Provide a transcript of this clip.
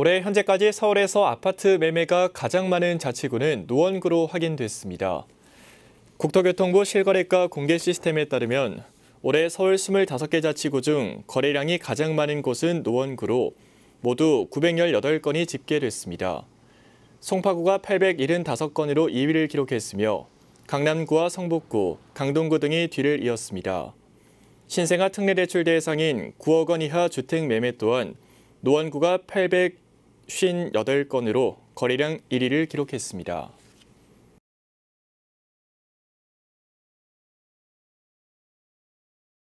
올해 현재까지 서울에서 아파트 매매가 가장 많은 자치구는 노원구로 확인됐습니다. 국토교통부 실거래가 공개 시스템에 따르면 올해 서울 25개 자치구 중 거래량이 가장 많은 곳은 노원구로 모두 918건이 집계됐습니다. 송파구가 875건으로 2위를 기록했으며 강남구와 성북구, 강동구 등이 뒤를 이었습니다. 신생아 특례대출 대상인 9억 원 이하 주택 매매 또한 노원구가 858건으로 거래량 1위를 기록했습니다.